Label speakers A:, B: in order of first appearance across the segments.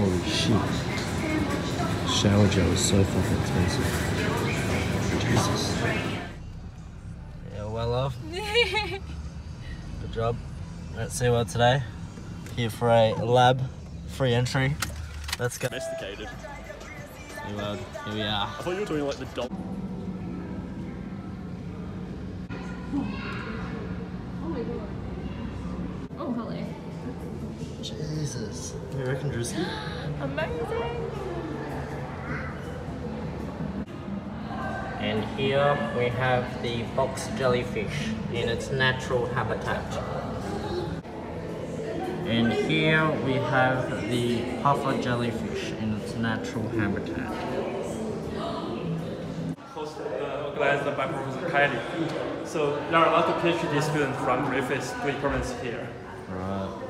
A: Holy shit. Shower gel is so fucking expensive. Jesus. Yeah, well love. Good job. Let's see what today. Here for a lab free entry. Let's go.
B: Domesticated.
A: Here we are. Here we are.
B: I thought you were doing like the dog.
A: Jesus. What you reckon, Drewski?
C: Amazing.
A: And here we have the box jellyfish in its natural habitat. And here we have the puffer jellyfish in its natural habitat.
B: uh, organized by Professor Kylie. So there are a lot of PhD students from Griffiths doing permanence here.
A: Right.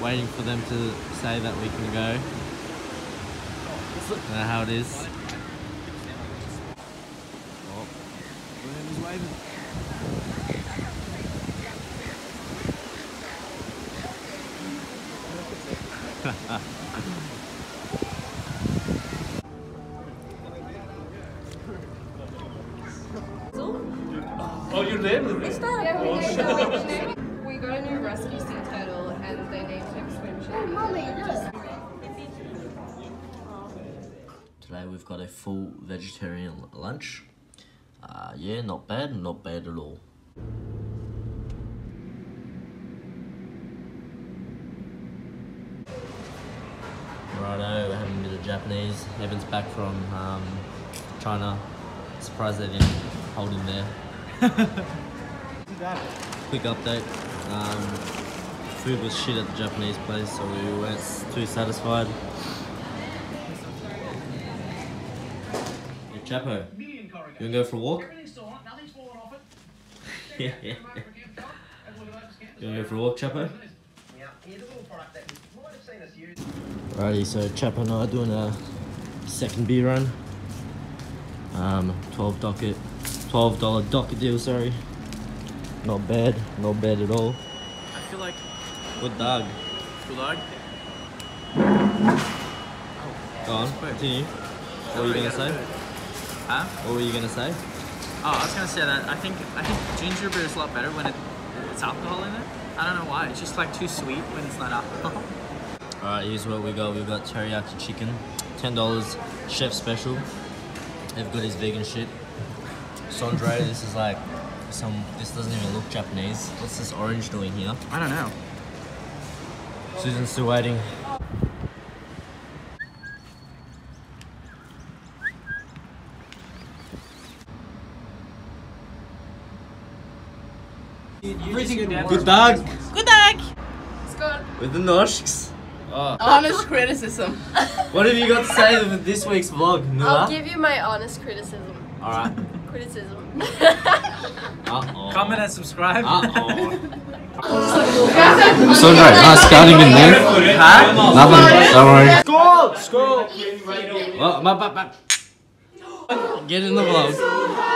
A: waiting for them to say that we can go. How it is. Oh, Today we've got a full vegetarian lunch. Uh, yeah, not bad, not bad at all. Righto, we're having a bit of Japanese. Evan's back from um, China. Surprised they didn't hold him there. Quick update. Um, food was shit at the Japanese place, so we weren't too satisfied. Chapo, you wanna go for a walk? yeah, yeah. You wanna go for a walk, Chapo? Yeah. Alrighty, so Chapo and I are doing a second beer run. Um, 12 docket, $12 docket deal, sorry. Not bad, not bad at all.
B: I feel like
A: Good dog.
B: good dog.
A: Go on, continue. What were you gonna say?
D: Huh?
A: What were you gonna say?
D: Oh, I was gonna say that I think I think ginger beer is a lot better when it, it's alcohol in it. I don't know why. It's just like too sweet when it's not alcohol.
A: Alright, here's what we got. We've got teriyaki chicken, $10, chef special. They've got his vegan shit. Sondre, this is like some, this doesn't even look Japanese. What's this orange doing here?
D: I don't know.
A: Susan's still waiting. Good dog.
E: Good dog.
C: Scott,
A: With the noshks. Ah.
E: Honest criticism.
A: What have you got to say with this week's vlog,
C: I'll give you my honest criticism.
A: Alright.
C: Criticism.
A: Uh-oh.
D: Comment and subscribe.
A: Uh-oh. Sondre, nice scouting in there.
D: Huh?
A: Nothing, don't worry. Score! Score! Well, my, my, my. Get in the vlog.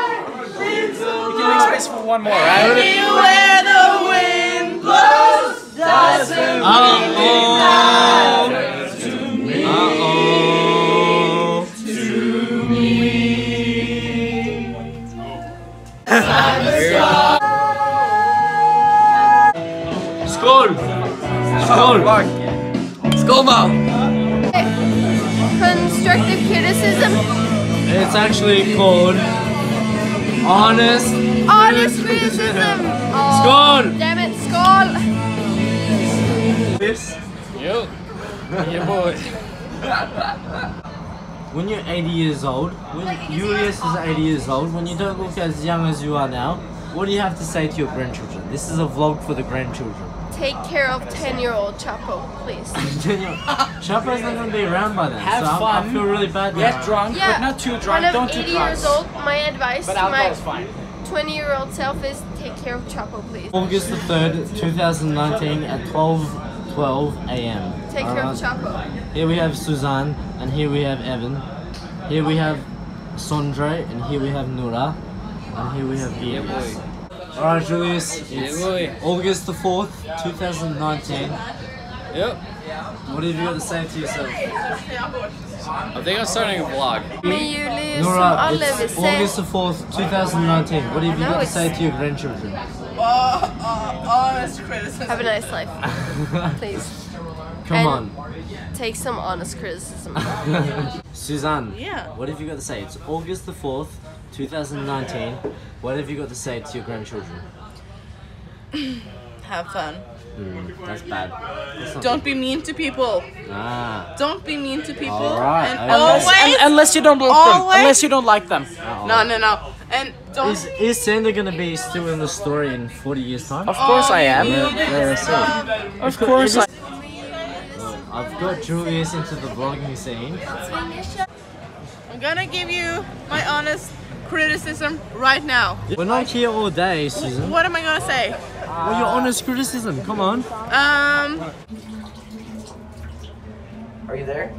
D: You can make space for one more, right?
E: Where the wind blows doesn't
A: Uh-oh. Uh-oh. Skål! Skål! Skål, man!
C: Constructive criticism.
A: It's actually called honest.
C: Honest criticism. Oh,
A: Skål!
C: Damn it, Skull.
A: This.
D: Yo. Yeah, boy.
A: When you're 80 years old, when Julius is 80 years old, when you don't look as young as you are now, what do you have to say to your grandchildren? This is a vlog for the grandchildren.
C: Take care of 10 year old Chapo, please.
A: Chapo's not gonna be around by then,
D: Have
A: so I- I feel really bad now.
D: Get drunk,
C: Yeah,
D: but not too
C: when
D: drunk.
C: I'm
D: Don't do
C: 80
D: drugs.
C: years old, my advice
D: But
C: to my
D: alcohol's fine.
C: 20 year old self is take care of Chapo, please.
A: August the 3rd, 2019 at 12 12 a.m.
C: Take care of
A: Alright.
C: Chapo.
A: Here we have Suzanne, and here we have Evan. Here we have Sondre, and here we have Nura, and here we have Beatrice. Alright, Julius, it's
D: boy.
A: August the 4th, 2019.
F: Yep.
A: What have you got to say to yourself?
F: I think I'm starting a vlog.
C: Med Julius som
A: Nura,
C: alle vil
A: it's. August the 4th, 2019. What have you got to say to your grandchildren?
E: Oh, oh, honest criticism.
C: Have a nice life, please.
A: Come
C: And-
A: on.
C: Take some honest criticism.
A: Suzanne,
E: Yeah.
A: what have you got to say? It's August the 4th, 2019. What have you got to say to your grandchildren?
E: Have fun.
A: Mm, that's bad. That's
E: Don't be mean to people.
A: Ah.
E: Don't be mean to people.
A: Alright,
E: And
A: okay.
D: Unless,
E: always.
D: un- unless you don't like them. Unless you don't like them.
A: Uh-oh.
E: no, no, no. And don't.
A: Is, is Sander gonna be still in the story in 40 years' time?
D: Of course I am.
A: Yeah, yeah, that's it.
D: Of course I
A: I've got Julius into the vlogging scene.
E: I'm gonna give you my honest criticism right now.
A: We're not here all day, Susan.
E: What am I gonna say?
A: Well, your honest criticism, come on.
E: Um,
D: Are you there?